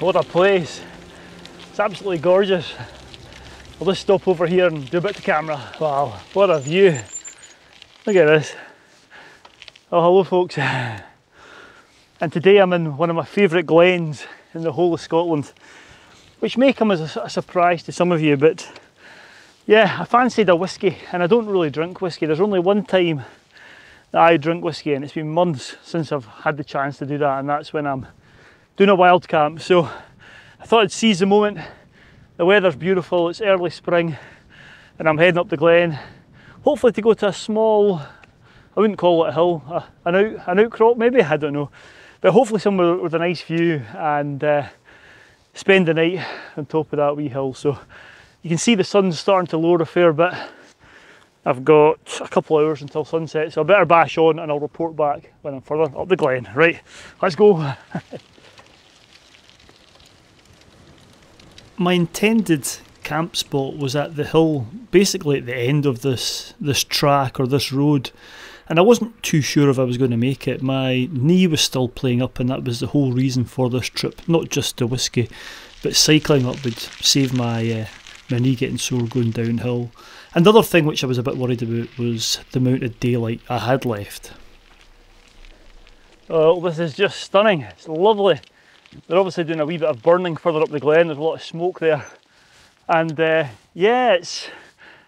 what a place. It's absolutely gorgeous. I'll just stop over here and do a bit to camera. Wow, what a view. Look at this. Oh, hello folks. And today I'm in one of my favourite glens in the whole of Scotland, which may come as a, a surprise to some of you, but yeah, I fancied a whisky and I don't really drink whisky. There's only one time that I drink whisky and it's been months since I've had the chance to do that and that's when I'm doing a wild camp. So I thought I'd seize the moment. The weather's beautiful, it's early spring and I'm heading up the glen. Hopefully to go to a small, I wouldn't call it a hill, a, an, out, an outcrop maybe, I don't know. But hopefully somewhere with a nice view and uh, spend the night on top of that wee hill. So you can see the sun's starting to lower a fair bit. I've got a couple of hours until sunset, so I better bash on and I'll report back when I'm further up the glen. Right, let's go. My intended camp spot was at the hill, basically at the end of this this track or this road, and I wasn't too sure if I was going to make it. My knee was still playing up, and that was the whole reason for this trip. Not just the whisky, but cycling up would save my uh, my knee getting sore going downhill. Another thing which I was a bit worried about was the amount of daylight I had left. Oh, this is just stunning. It's lovely. They're obviously doing a wee bit of burning further up the glen. There's a lot of smoke there. And uh, yeah, it's,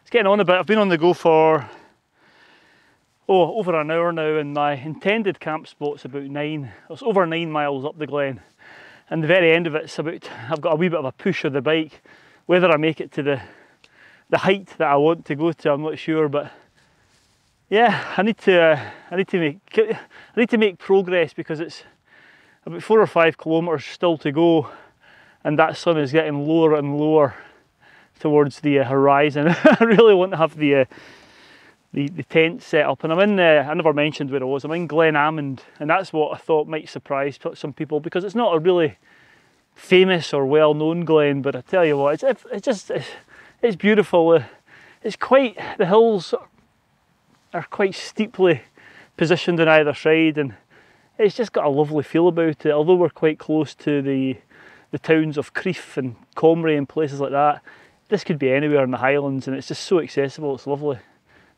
it's getting on a bit. I've been on the go for oh, over an hour now and my intended camp spot's about nine, it's over nine miles up the glen. And the very end of it's about, I've got a wee bit of a push of the bike whether I make it to the the height that I want to go to, I'm not sure, but yeah, I need to uh, I need to make I need to make progress because it's about four or five kilometres still to go, and that sun is getting lower and lower towards the uh, horizon. I really want to have the uh, the, the tent set up, and I'm in. Uh, I never mentioned where I was. I'm in Glenalmond, and that's what I thought might surprise some people because it's not a really famous or well-known glen, but I tell you what, it's, it's just it's, it's beautiful. Uh, it's quite the hills are quite steeply positioned on either side, and it's just got a lovely feel about it. Although we're quite close to the the towns of Crieff and Comrie and places like that, this could be anywhere in the Highlands, and it's just so accessible. It's lovely.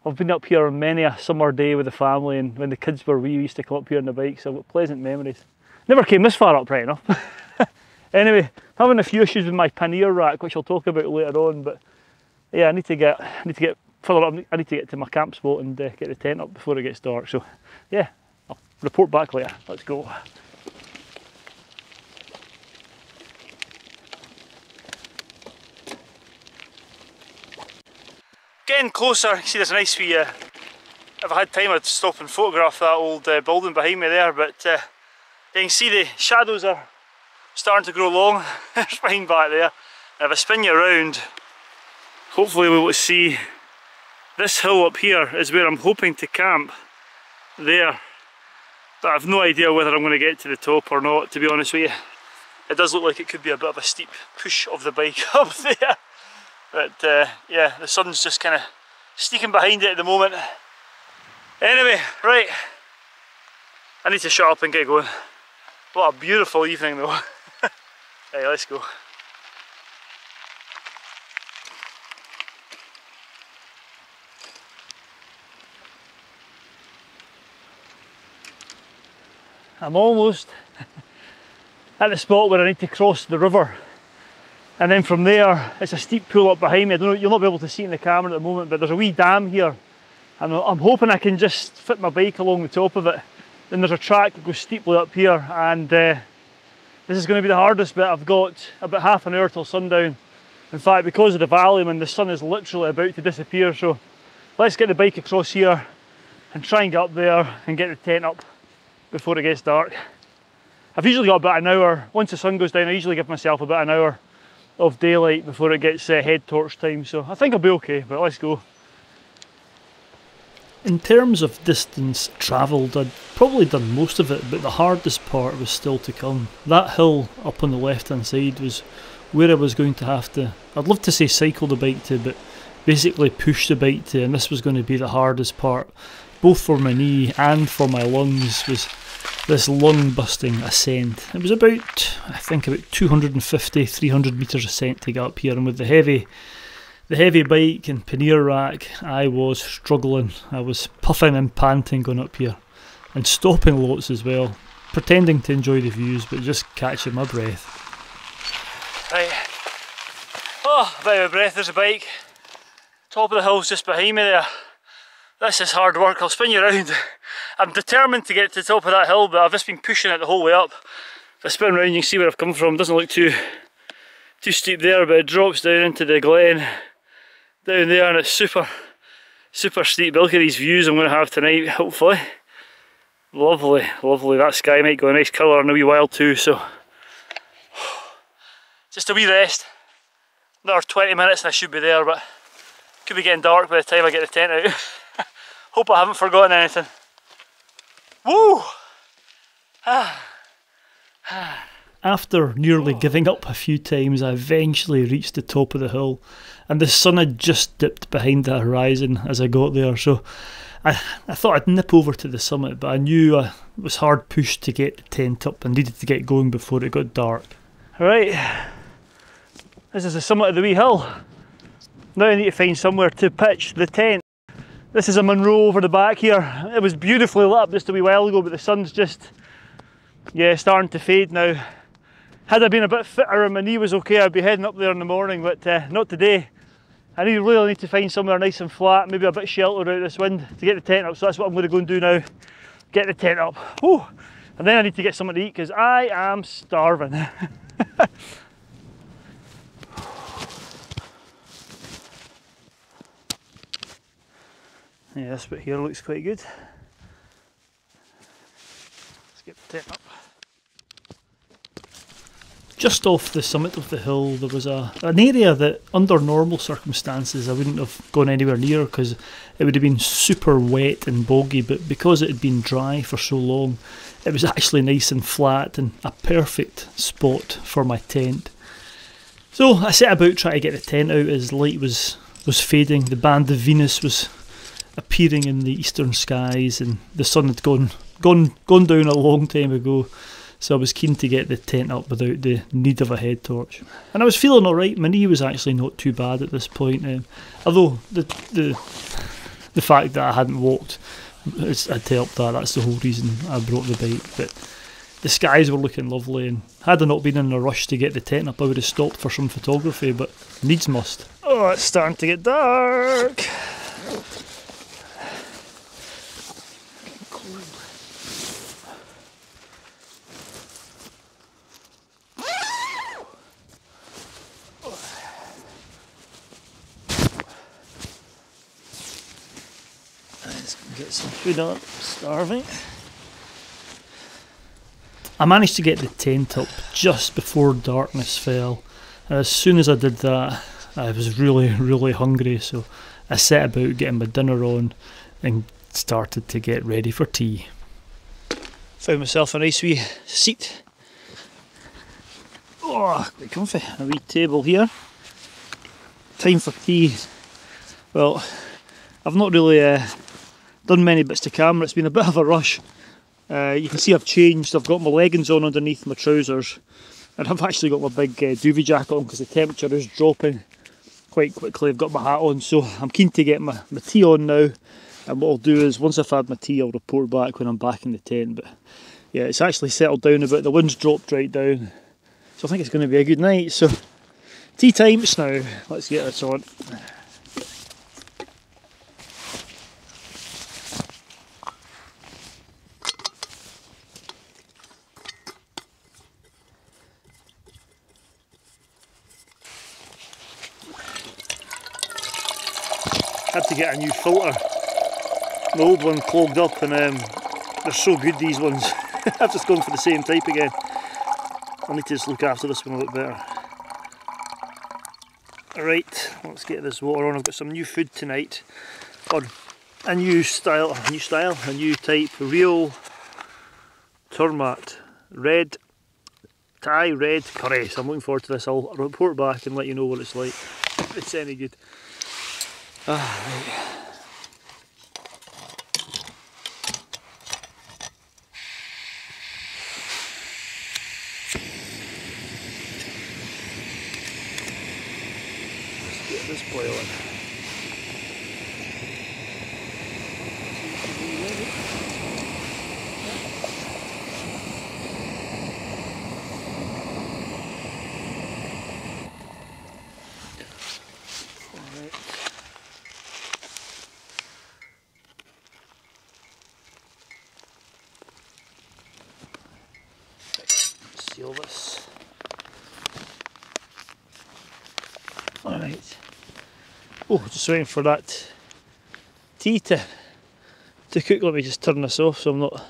I've been up here on many a summer day with the family, and when the kids were wee, we used to come up here on the bike, so I've got pleasant memories. Never came this far up, right enough. Anyway, having a few issues with my pannier rack, which I'll talk about later on, but yeah, I need to get, I need to get further up, I need to get to my camp spot and uh, get the tent up before it gets dark. So yeah, I'll report back later. Let's go. Getting closer, see there's a nice wee, uh, if I had time I'd stop and photograph that old uh, building behind me there, but uh, you can see the shadows are starting to grow long. There's mine back there. And if I spin you around, hopefully we will see this hill up here is where I'm hoping to camp. There. But I've no idea whether I'm going to get to the top or not, to be honest with you. It does look like it could be a bit of a steep push of the bike up there. But uh, yeah, the sun's just kind of sneaking behind it at the moment. Anyway, right. I need to shut up and get going. What a beautiful evening though. Hey, let's go. I'm almost at the spot where I need to cross the river and then from there it's a steep pull up behind me. I don't know, you'll not be able to see in the camera at the moment but there's a wee dam here and I'm hoping I can just fit my bike along the top of it. Then there's a track that goes steeply up here and uh, this is going to be the hardest bit. I've got about half an hour till sundown. In fact, because of the volume and the sun is literally about to disappear, so let's get the bike across here and try and get up there and get the tent up before it gets dark. I've usually got about an hour, once the sun goes down, I usually give myself about an hour of daylight before it gets uh, head torch time, so I think I'll be okay, but let's go. In terms of distance travelled, I'd probably done most of it, but the hardest part was still to come. That hill up on the left hand side was where I was going to have to, I'd love to say cycle the bike to, but basically push the bike to, and this was going to be the hardest part, both for my knee and for my lungs, was this lung busting ascent. It was about, I think, about 250, 300 metres ascent to get up here, and with the heavy, the heavy bike and pannier rack, I was struggling. I was puffing and panting going up here, and stopping lots as well, pretending to enjoy the views, but just catching my breath. Right. Oh, of a breath. There's a bike. Top of the hill's just behind me there. This is hard work. I'll spin you around. I'm determined to get to the top of that hill, but I've just been pushing it the whole way up. If I spin around, you can see where I've come from. Doesn't look too too steep there, but it drops down into the glen down there, and it's super, super steep. But look at these views I'm going to have tonight, hopefully. Lovely, lovely. That sky might go a nice colour in a wee while too, so just a wee rest. Another 20 minutes and I should be there, but could be getting dark by the time I get the tent out. Hope I haven't forgotten anything. Woo! After nearly giving up a few times, I eventually reached the top of the hill, and the sun had just dipped behind the horizon as I got there. So I, I thought I'd nip over to the summit, but I knew I was hard pushed to get the tent up and needed to get going before it got dark. Alright, this is the summit of the wee hill. Now I need to find somewhere to pitch the tent. This is a Munro over the back here. It was beautifully lit up just a wee while ago, but the sun's just, yeah, starting to fade now. Had I been a bit fitter and my knee was okay, I'd be heading up there in the morning, but uh, not today. I need, really need to find somewhere nice and flat, maybe a bit sheltered out this wind to get the tent up. So that's what I'm going to go and do now. Get the tent up. Whew. And then I need to get something to eat because I am starving. Yeah, this bit here looks quite good. Let's get the tent up. Just off the summit of the hill, there was a an area that, under normal circumstances, I wouldn't have gone anywhere near because it would have been super wet and boggy. But because it had been dry for so long, it was actually nice and flat and a perfect spot for my tent. So I set about trying to get the tent out as light was was fading. The band of Venus was appearing in the eastern skies, and the sun had gone gone gone down a long time ago. So I was keen to get the tent up without the need of a head torch, and I was feeling all right. My knee was actually not too bad at this point, um, although the the the fact that I hadn't walked had helped that. That's the whole reason I brought the bike. But the skies were looking lovely, and had I not been in a rush to get the tent up, I would have stopped for some photography. But needs must. Oh, it's starting to get dark. Get some food up, starving. I managed to get the tent up just before darkness fell. And as soon as I did that, I was really, really hungry, so I set about getting my dinner on and started to get ready for tea. Found myself a nice wee seat. Oh, quite comfy. A wee table here. Time for tea. Well, I've not really uh, done many bits to camera. It's been a bit of a rush. Uh, you can see I've changed. I've got my leggings on underneath my trousers, and I've actually got my big uh, duvet jacket on because the temperature is dropping quite quickly. I've got my hat on, so I'm keen to get my, my tea on now. And what I'll do is once I've had my tea, I'll report back when I'm back in the tent. But yeah, it's actually settled down a bit. The wind's dropped right down, so I think it's going to be a good night. So tea time it's now. Let's get this on. To get a new filter. The old one clogged up and um, they're so good these ones. I've just gone for the same type again. I need to just look after this one a bit better. Alright, let's get this water on. I've got some new food tonight. On a new style, a new style, a new type, real Turmat red Thai red curry. So I'm looking forward to this. I'll report back and let you know what it's like. If it's any good. Ah, Alright. Oh, just waiting for that tea to, to cook. Let me just turn this off so I'm not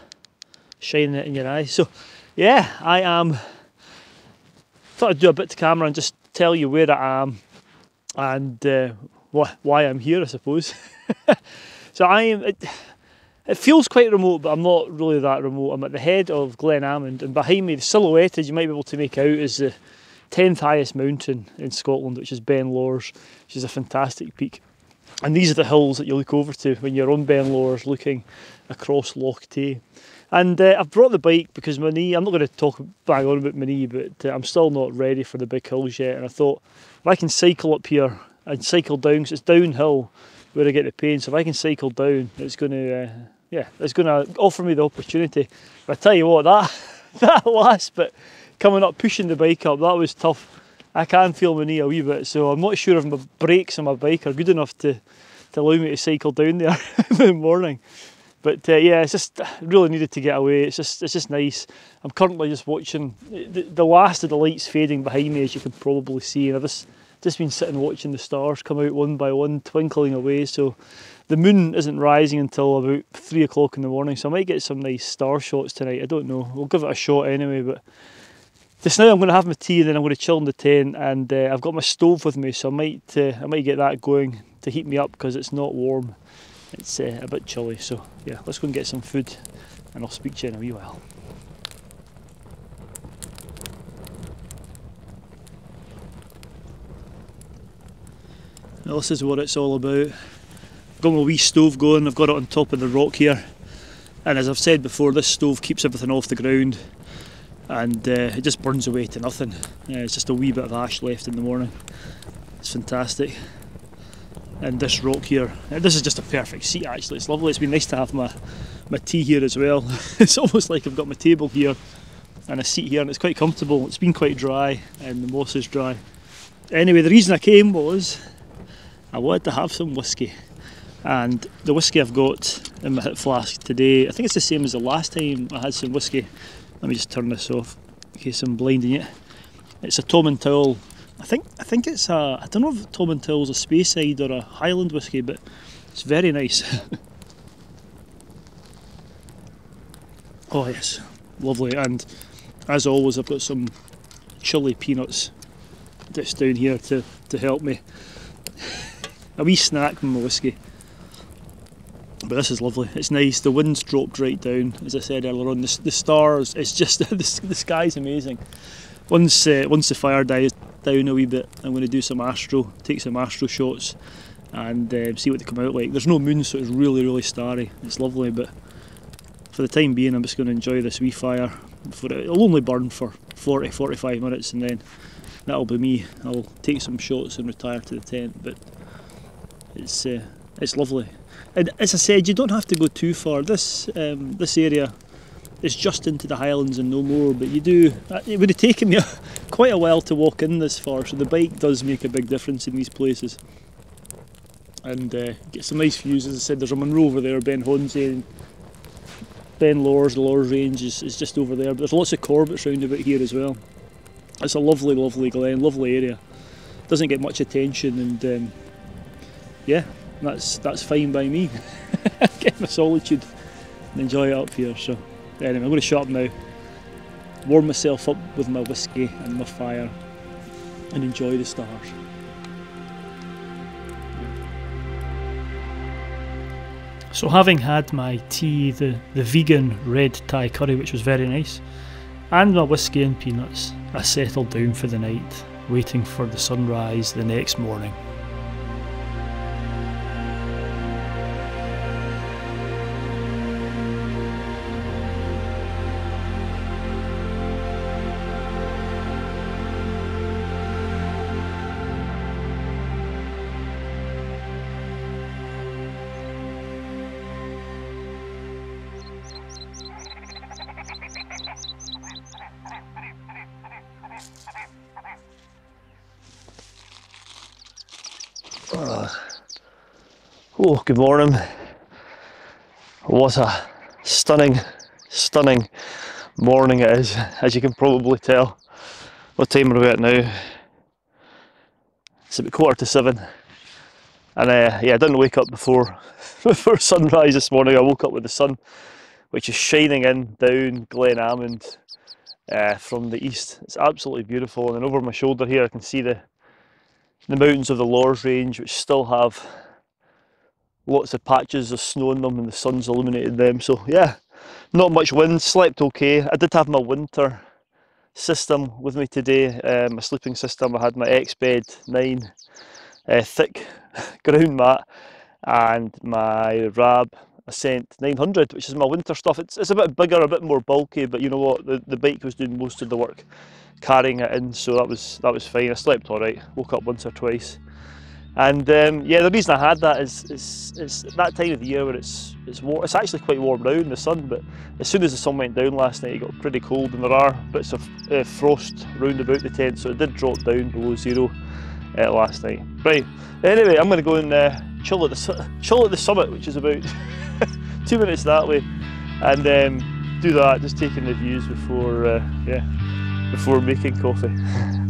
shining it in your eyes. So, yeah, I am. Thought I'd do a bit to camera and just tell you where I am and uh, wh why I'm here, I suppose. so I am. It, it feels quite remote, but I'm not really that remote. I'm at the head of Glen Almond, and behind me, the silhouette, as you might be able to make out, is the 10th highest mountain in Scotland, which is Ben Lawers, which is a fantastic peak. And these are the hills that you look over to when you're on Ben Lawers looking across Loch Tay. And uh, I've brought the bike because my knee, I'm not going to talk bang on about my knee, but uh, I'm still not ready for the big hills yet. And I thought, if I can cycle up here and cycle down, because it's downhill where I get the pain, so if I can cycle down, it's going to, uh, yeah, it's going to offer me the opportunity. But I tell you what, that, that last bit, coming up, pushing the bike up, that was tough. I can feel my knee a wee bit, so I'm not sure if my brakes on my bike are good enough to, to allow me to cycle down there in the morning. But uh, yeah, it's just really needed to get away. It's just it's just nice. I'm currently just watching the, the last of the lights fading behind me, as you can probably see, and I've just just been sitting watching the stars come out one by one, twinkling away. So the moon isn't rising until about three o'clock in the morning, so I might get some nice star shots tonight. I don't know. We'll give it a shot anyway, but just now I'm going to have my tea and then I'm going to chill in the tent and uh, I've got my stove with me so I might uh, I might get that going to heat me up because it's not warm. It's uh, a bit chilly so yeah let's go and get some food and I'll speak to you in a wee while. Now this is what it's all about. I've got my wee stove going I've got it on top of the rock here. And as I've said before this stove keeps everything off the ground and uh, it just burns away to nothing. It's just a wee bit of ash left in the morning. It's fantastic. And this rock here, this is just a perfect seat actually. It's lovely. It's been nice to have my my tea here as well. it's almost like I've got my table here and a seat here, and it's quite comfortable. It's been quite dry, and the moss is dry. Anyway, the reason I came was I wanted to have some whiskey. And the whiskey I've got in my flask today, I think it's the same as the last time I had some whiskey let me just turn this off in case I'm blinding it. It's a Tomintoul. I think I think it's a I don't know if Tomintoul's a Speyside or a Highland whiskey, but it's very nice. oh yes, lovely. And as always, I've got some chili peanuts just down here to, to help me. a wee snack from my whiskey. But this is lovely. It's nice. The wind's dropped right down, as I said earlier on. The, the stars, it's just the, the sky's amazing. Once uh, once the fire dies down a wee bit, I'm going to do some astro, take some astro shots, and uh, see what they come out like. There's no moon, so it's really really starry. It's lovely, but for the time being, I'm just going to enjoy this wee fire. For it. It'll only burn for 40 45 minutes, and then that'll be me. I'll take some shots and retire to the tent. But it's uh, it's lovely. And as I said, you don't have to go too far. This um, this area is just into the Highlands and no more, but you do. Uh, it would have taken me quite a while to walk in this far, so the bike does make a big difference in these places. And uh, get some nice views. As I said, there's a Munro over there, Ben Chonzie, and Ben Lawers, the Lawers Range is, is just over there. But there's lots of Corbetts round about here as well. It's a lovely, lovely glen, lovely area. Doesn't get much attention, and um, yeah, that's that's fine by me. Get my solitude and enjoy it up here. So anyway, I'm going to shut up now, warm myself up with my whiskey and my fire, and enjoy the stars. So having had my tea, the, the vegan red Thai curry, which was very nice, and my whiskey and peanuts, I settled down for the night, waiting for the sunrise the next morning. Oh, good morning. What a stunning, stunning morning it is, as you can probably tell. What time are we at now? It's about quarter to seven. And uh, yeah, I didn't wake up before before sunrise this morning. I woke up with the sun, which is shining in down Glen Almond uh, from the east. It's absolutely beautiful. And then over my shoulder here, I can see the the mountains of the Lawers Range, which still have lots of patches of snow in them and the sun's illuminated them. So yeah, not much wind, slept okay. I did have my winter system with me today, uh, my sleeping system. I had my Exped 9 uh, thick ground mat and my Rab Ascent 900, which is my winter stuff. It's, it's a bit bigger, a bit more bulky, but you know what, the, the bike was doing most of the work carrying it in, so that was that was fine. I slept all right, woke up once or twice. And um, yeah, the reason I had that is it's, it's that time of the year where it's it's warm. It's actually quite warm now in the sun, but as soon as the sun went down last night, it got pretty cold, and there are bits of uh, frost round about the tent, so it did drop down below zero uh, last night. Right. Anyway, I'm going to go and uh, chill at the chill at the summit, which is about two minutes that way, and um, do that. Just taking the views before uh, yeah before making coffee.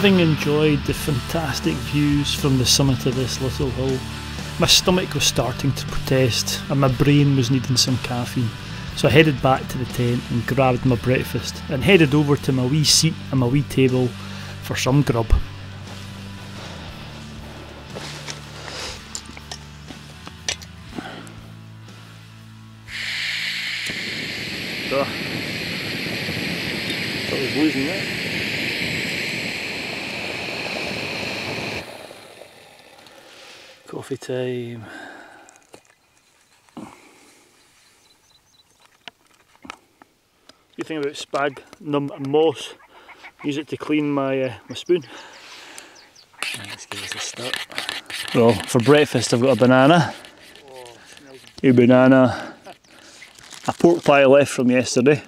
Having enjoyed the fantastic views from the summit of this little hill, my stomach was starting to protest and my brain was needing some caffeine. So I headed back to the tent and grabbed my breakfast and headed over to my wee seat and my wee table for some grub. Thing about sphagnum moss, use it to clean my uh, my spoon. Let's give this a start. Well, for breakfast I've got a banana, a banana, a pork pie left from yesterday,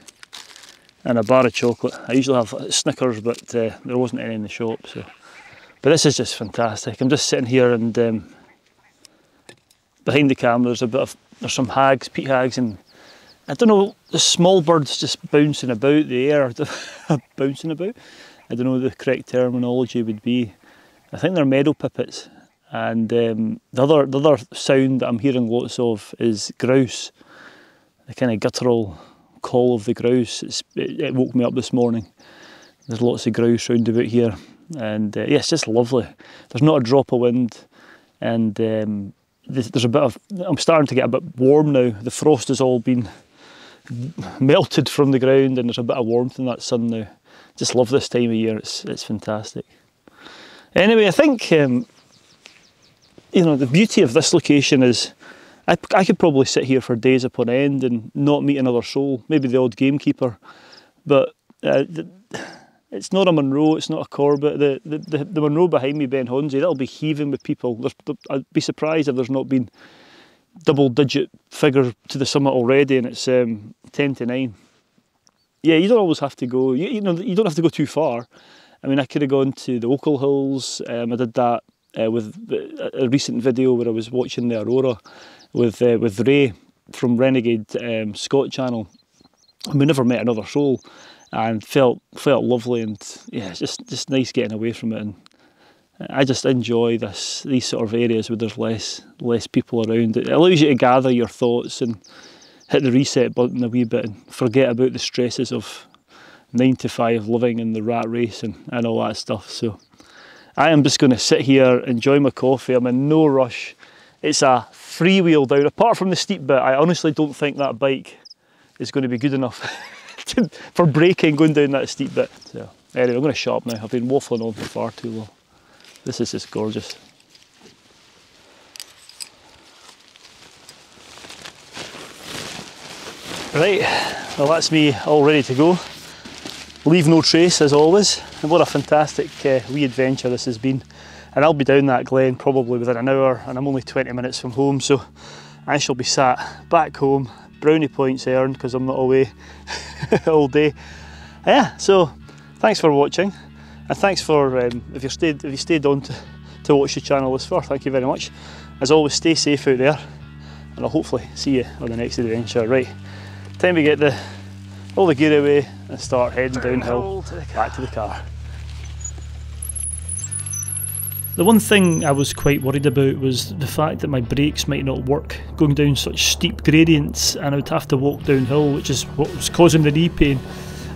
and a bar of chocolate. I usually have Snickers, but uh, there wasn't any in the shop, so. But this is just fantastic. I'm just sitting here and um, behind the camera there's a bit of there's some hags, peat hags and I don't know, the small birds just bouncing about the air, bouncing about. I don't know the correct terminology would be. I think they're meadow pipits. And um, the other the other sound that I'm hearing lots of is grouse. The kind of guttural call of the grouse. It, it, woke me up this morning. There's lots of grouse round about here, and uh, yeah, it's just lovely. There's not a drop of wind, and um, there's a bit of, I'm starting to get a bit warm now. The frost has all been melted from the ground and there's a bit of warmth in that sun now. Just love this time of year, it's, it's fantastic. Anyway, I think, um, you know, the beauty of this location is I, I could probably sit here for days upon end and not meet another soul, maybe the odd gamekeeper, but uh, the, it's not a Munro, it's not a Corbett. The, the, the, the Munro behind me, Ben Chonzie, that'll be heaving with people. There's, I'd be surprised if there's not been double digit figure to the summit already and it's um, 10 to 9. Yeah, you don't always have to go, you, you, know, you don't have to go too far. I mean, I could have gone to the Ochil Hills. Um, I did that uh, with a recent video where I was watching the Aurora with uh, with Ray from Renegade um, Scott channel. And we never met another soul and felt felt lovely and yeah, it's just just nice getting away from it and I just enjoy this these sort of areas where there's less less people around. It allows you to gather your thoughts and hit the reset button a wee bit and forget about the stresses of nine to five living in the rat race and, and all that stuff. So I am just going to sit here, enjoy my coffee. I'm in no rush. It's a freewheel down. Apart from the steep bit, I honestly don't think that bike is going to be good enough for braking going down that steep bit. So anyway, I'm going to shut up now. I've been waffling on for far too long. This is just gorgeous. Right, well that's me all ready to go. Leave no trace as always. And what a fantastic uh, wee adventure this has been. And I'll be down that glen probably within an hour and I'm only 20 minutes from home so I shall be sat back home, brownie points earned because I'm not away all day. Yeah, so thanks for watching and thanks for um, if you stayed if you stayed on to, to watch the channel this far, thank you very much. As always, stay safe out there and I'll hopefully see you on the next adventure. Right, time to get the all the gear away and start heading downhill to back to the car. The one thing I was quite worried about was the fact that my brakes might not work going down such steep gradients and I would have to walk downhill, which is what was causing the knee pain.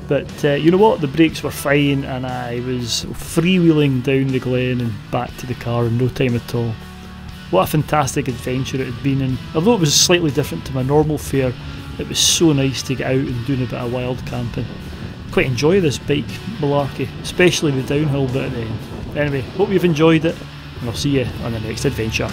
But uh, you know what? The brakes were fine and I was freewheeling down the glen and back to the car in no time at all. What a fantastic adventure it had been, and although it was slightly different to my normal fare, it was so nice to get out and doing a bit of wild camping. Quite enjoy this bike malarkey, especially the downhill bit at the end. Anyway, hope you've enjoyed it, and I'll see you on the next adventure.